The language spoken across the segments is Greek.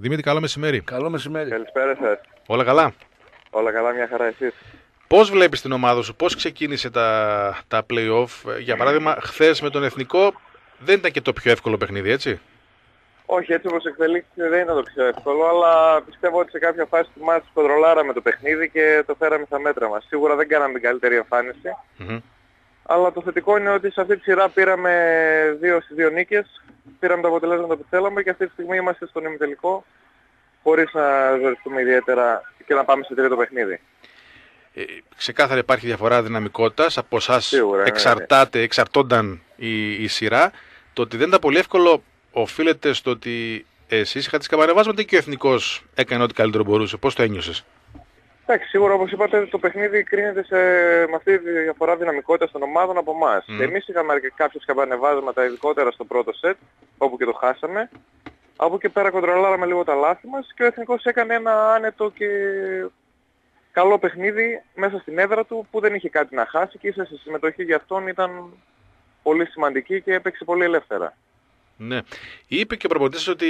Δημήτρη, καλό μεσημέρι. Καλό μεσημέρι. Καλησπέρα σας. Όλα καλά; Όλα καλά, μια χαρά εσείς. Πώς βλέπεις την ομάδα σου, πώς ξεκίνησε τα, τα playoff; Για παράδειγμα, χθες με τον Εθνικό δεν ήταν και το πιο εύκολο παιχνίδι, έτσι; Όχι, έτσι όπως εξελίχθηκε δεν ήταν το πιο εύκολο, αλλά πιστεύω ότι σε κάποια φάση του μάτς κοντρολάραμε το παιχνίδι και το φέραμε στα μέτρα μας. Σίγουρα δεν κάναμε την καλύτερη εμφάνιση, Μμμ. αλλά το θετικό είναι ότι σε αυτή τη σειρά πήραμε δύο στις δύο νίκες, πήραμε τα αποτελέσματα που θέλαμε και αυτή τη στιγμή είμαστε στον ημιτελικό, χωρίς να ζοριστούμε ιδιαίτερα και να πάμε σε τρίτο παιχνίδι. Ε, ξεκάθαρα υπάρχει διαφορά δυναμικότητας. Από εσάς Σίγουρα, ναι, εξαρτάται, εξαρτώνταν η, η σειρά. Το ότι δεν ήταν πολύ εύκολο οφείλεται στο ότι εσείς είχατε σκαμπανεβάσματα και ο εθνικός έκανε ό,τι καλύτερο μπορούσε. Πώς το ένιωσες; Εντάξει, σίγουρα όπως είπατε το παιχνίδι κρίνεται σε, με αυτή τη διαφορά δυναμικότητας των ομάδων από εμάς. Μμμ. Εμείς είχαμε αρκε- κάποια σκαμπανεβάσματα ειδικότερα στο πρώτο σετ, όπου και το χάσαμε. Από εκεί πέρα κοντρολάραμε λίγο τα λάθη μας και ο Εθνικός έκανε ένα άνετο και καλό παιχνίδι μέσα στην έδρα του που δεν είχε κάτι να χάσει και ίσως η συμμετοχή για αυτόν ήταν πολύ σημαντική και έπαιξε πολύ ελεύθερα. Ναι. Είπε και ο προπονητής ότι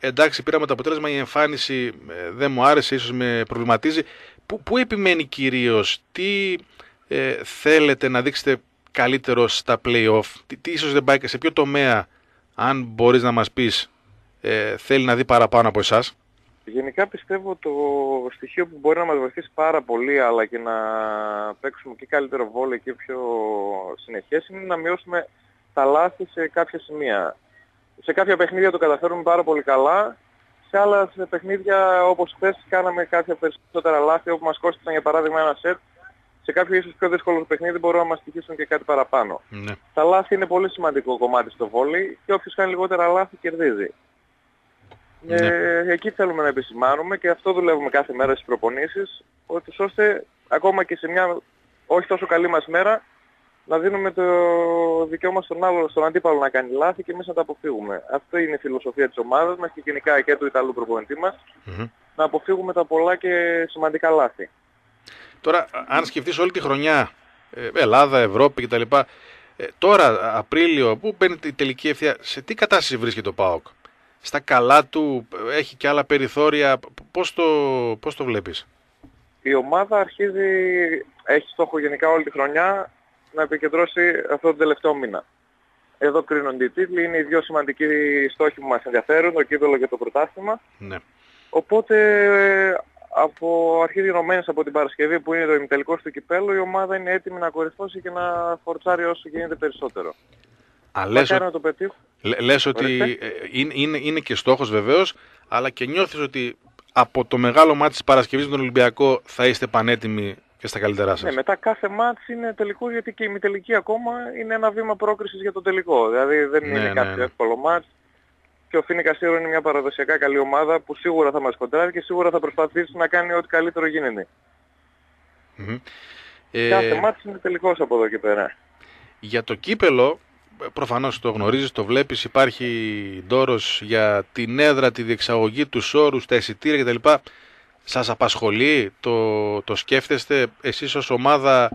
ε, εντάξει πήραμε το αποτέλεσμα, η εμφάνιση ε, δεν μου άρεσε, ίσως με προβληματίζει. Πού, πού επιμένει κυρίως, τι ε, θέλετε να δείξετε καλύτερο στα play-off, τι, τι ίσως δεν πάει και σε ποιο τομέα, αν μπορείς να μας πεις, ε, θέλει να δει παραπάνω από εσάς; Γενικά πιστεύω το στοιχείο που μπορεί να μας βοηθήσει πάρα πολύ αλλά και να παίξουμε και καλύτερο βόλιο και πιο συνεχές είναι να μειώσουμε τα λάθη σε κάποια σημεία. Σε κάποια παιχνίδια το καταφέρουμε πάρα πολύ καλά, σε άλλα σε παιχνίδια όπως χθες κάναμε κάποια περισσότερα λάθη όπου μας κόστησαν για παράδειγμα ένα σετ, σε κάποιο ίσως πιο δύσκολο παιχνίδι μπορούν να μας στοιχήσουν και κάτι παραπάνω. Ναι. Τα λάθη είναι πολύ σημαντικό κομμάτι στο βόλι και όποιος κάνει λιγότερα λάθη κερδίζει. Ναι. Ε, εκεί θέλουμε να επισημάνουμε και αυτό δουλεύουμε κάθε μέρα στις προπονήσεις, ότι ώστε ακόμα και σε μια όχι τόσο καλή μας μέρα να δίνουμε το δικαίωμα στον άλλο, στον αντίπαλο να κάνει λάθη και εμείς να τα αποφύγουμε. Αυτό είναι η φιλοσοφία της ομάδας μας και γενικά και του Ιταλού προπονητή μας, Μμμ. να αποφύγουμε τα πολλά και σημαντικά λάθη. Τώρα, αν σκεφτείς όλη τη χρονιά, ε, Ελλάδα, Ευρώπη κτλ. Ε, τώρα, Απρίλιο, που μπαίνει η τελική ευθεία, σε τι κατάσταση βρίσκεται ο ΠΑΟΚ; Στα καλά του, ε, έχει και άλλα περιθώρια. Π- Πώς το, πώς το βλέπεις; Η ομάδα αρχίζει, έχει στόχο γενικά όλη τη χρονιά να επικεντρώσει αυτό τον τελευταίο μήνα. Εδώ κρίνονται οι τίτλοι, είναι οι δύο σημαντικοί στόχοι που μας ενδιαφέρουν, το κύπελο και το πρωτάθλημα. Ναι. Οπότε ε, από αρχή γενομένες από την Παρασκευή που είναι το ημιτελικό του κυπέλου η ομάδα είναι έτοιμη να κορυφώσει και να φορτσάρει όσο γίνεται περισσότερο. Αν λες, Μακάρι να το πετύχουμε. λέ- λες ότι Ορίστε. ε, είναι, είναι, είναι και στόχος βεβαίως, αλλά και νιώθεις ότι από το μεγάλο μάτι της Παρασκευής με τον Ολυμπιακό θα είστε πανέτοιμοι και στα καλύτερά σας. Ναι, μετά κάθε μάτς είναι τελικό γιατί και η ημιτελική ακόμα είναι ένα βήμα πρόκρισης για το τελικό. Δηλαδή δεν Ναι, είναι ναι, κάποιο ναι. εύκολο μάτς. Και ο Φίνικα Σύρο είναι μια παραδοσιακά καλή ομάδα που σίγουρα θα μας κοντράρει και σίγουρα θα προσπαθήσει να κάνει ό,τι καλύτερο γίνεται. Μμμ. Ε, Κάθε μάτς είναι τελικός από εδώ και πέρα. Για το κύπελο, προφανώς το γνωρίζεις, το βλέπεις, υπάρχει ντόρος για την έδρα, τη διεξαγωγή, τους όρους, τα εισιτήρια κτλ. Σας απασχολεί, το, το σκέφτεστε, εσείς ως ομάδα,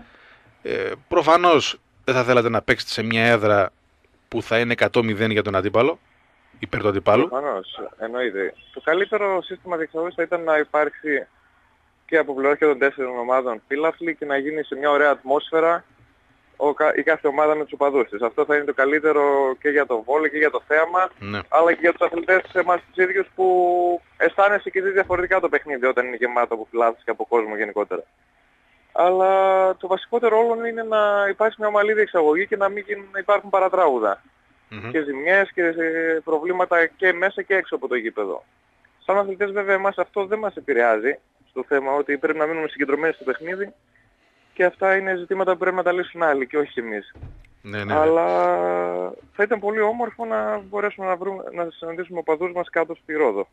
ε, προφανώς δεν θα θέλατε να παίξετε σε μια έδρα που θα είναι 100-0 για τον αντίπαλο, υπέρ του αντιπάλου; Προφανώς, εννοείται. Το καλύτερο σύστημα διεξαγωγής θα ήταν να υπάρξει και από πλευράς και των τέσσερων ομάδων φύλαφλοι και να γίνει σε μια ωραία ατμόσφαιρα ο, κα- η κάθε ομάδα με τους οπαδούς της. Αυτό θα είναι το καλύτερο και για το βόλιο και για το θέαμα, Ναι. αλλά και για τους αθλητές εμάς τους ίδιους που αισθάνεσαι και δεις διαφορετικά το παιχνίδι όταν είναι γεμάτο από φιλάθλους και από κόσμο γενικότερα. Αλλά το βασικότερο όλων είναι να υπάρξει μια ομαλή διεξαγωγή και να μην γίνουν, να υπάρχουν παρατράγουδα Μμμ. και ζημιές και ε, προβλήματα και μέσα και έξω από το γήπεδο. Σαν αθλητές βέβαια εμάς αυτό δεν μας επηρεάζει στο θέμα ότι πρέπει να μείνουμε συγκεντρωμένοι στο παιχνίδι και αυτά είναι ζητήματα που πρέπει να τα λύσουν άλλοι και όχι εμείς. Ναι, ναι, Αλλά θα ήταν πολύ όμορφο να μπορέσουμε να, βρούμε, να συναντήσουμε οπαδούς μας κάτω στη Ρόδο.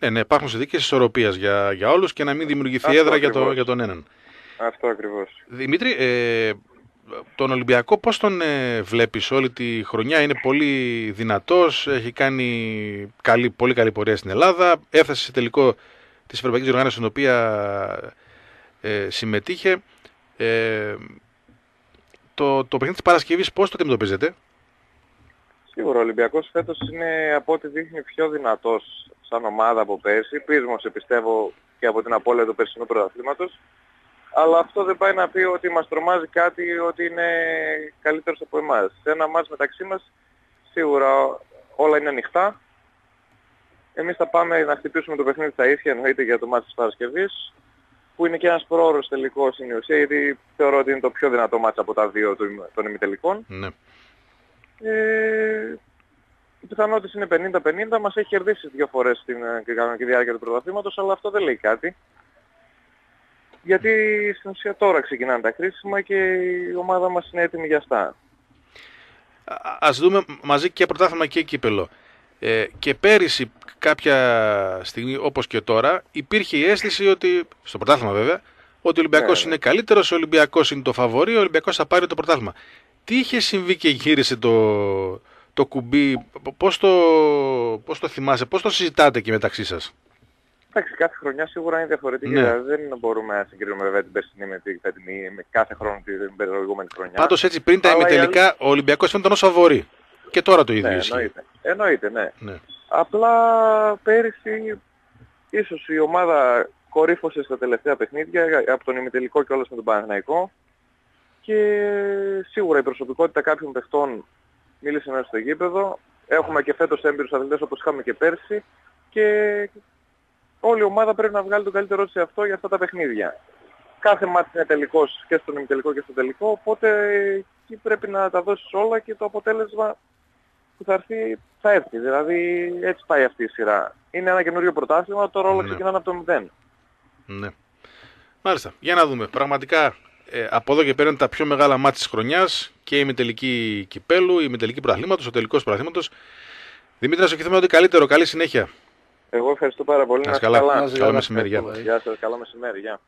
Ναι, ναι, υπάρχουν συνδίκες ισορροπίας για, για όλους και να μην δημιουργηθεί Αυτό έδρα για, το, ακριβώς. για τον έναν. Αυτό ακριβώς. Δημήτρη, ε, τον Ολυμπιακό πώς τον ε, βλέπεις όλη τη χρονιά, είναι πολύ δυνατός, έχει κάνει καλή, πολύ καλή πορεία στην Ελλάδα, έφτασε σε τελικό της Ευρωπαϊκής Οργάνωσης στην οποία ε, συμμετείχε. Ε, το, το παιχνίδι της Παρασκευής πώς το αντιμετωπίζετε; Σίγουρα ο Ολυμπιακός φέτος είναι από ό,τι δείχνει πιο δυνατός σαν ομάδα από πέρσι. Πείσμος πιστεύω και από την απώλεια του περσινού πρωταθλήματος. Αλλά αυτό δεν πάει να πει ότι μας τρομάζει κάτι ότι είναι καλύτερος από εμάς. Σε ένα μάτς μεταξύ μας σίγουρα όλα είναι ανοιχτά. Εμείς θα πάμε να χτυπήσουμε το παιχνίδι στα ίσια εννοείται για το μάτς της Παρασκευής που είναι και ένας πρόωρος τελικός στην ουσία γιατί θεωρώ ότι είναι το πιο δυνατό μάτς από τα δύο των ημιτελικών. Ναι. Ε, οι πιθανότητες είναι 50-50, μας έχει κερδίσει δύο φορές στην κανονική διάρκεια του πρωταθλήματος, αλλά αυτό δεν λέει κάτι. Γιατί στην ουσία τώρα ξεκινάνε τα κρίσιμα και η ομάδα μας είναι έτοιμη για αυτά. Ας δούμε μαζί και πρωτάθλημα και κύπελο. Ε, και πέρυσι κάποια στιγμή όπως και τώρα υπήρχε η αίσθηση ότι, στο πρωτάθλημα βέβαια, ότι ο Ολυμπιακός ναι, ναι. είναι καλύτερος, ο Ολυμπιακός είναι το φαβορή, ο Ολυμπιακός θα πάρει το πρωτάθλημα. Τι είχε συμβεί και γύρισε το, το κουμπί, πώς το, πώς το θυμάσαι, πώς το συζητάτε εκεί μεταξύ σας; Εντάξει, κάθε χρονιά σίγουρα είναι διαφορετική. Ναι. Δηλαδή δεν μπορούμε να συγκρίνουμε βέβαια την περσινή με την φετινή, με κάθε χρόνο την προηγούμενη χρονιά. Πάντως έτσι πριν τα ημιτελικά άλλη... ο Ολυμπιακός φαίνεται ως φαβορή. Και τώρα το ίδιο ναι, ισχύει. Εννοείται. εννοείται, ναι. ναι. Απλά πέρυσι ίσως η ομάδα κορύφωσε στα τελευταία παιχνίδια από τον ημιτελικό και όλος με τον Παναθηναϊκό και σίγουρα η προσωπικότητα κάποιων παιχτών μίλησε μέσα στο γήπεδο. Έχουμε και φέτος έμπειρους αθλητές όπως είχαμε και πέρσι και όλη η ομάδα πρέπει να βγάλει τον καλύτερό της σε αυτό για αυτά τα παιχνίδια. Κάθε μάτι είναι τελικός και στον ημιτελικό και στο τελικό, οπότε εκεί πρέπει να τα δώσεις όλα και το αποτέλεσμα που θα έρθει θα έρθει. Δηλαδή έτσι πάει αυτή η σειρά. Είναι ένα καινούριο πρωτάθλημα, τώρα όλα ναι. ξεκινάνε από το μηδέν. Ναι. Μάλιστα. Για να δούμε. Πραγματικά ε, από εδώ και πέρα είναι τα πιο μεγάλα μάτια της χρονιάς και η μετελική κυπέλου, η μετελική πρωταθλήματος, ο τελικός πρωταθλήματος. Δημήτρης, να σου ευχηθούμε ότι καλύτερο. Καλή συνέχεια. Εγώ ευχαριστώ πάρα πολύ. Να καλά. καλά. Καλό μεσημέρι. Γεια σας. Καλό μεσημέρι. Γεια.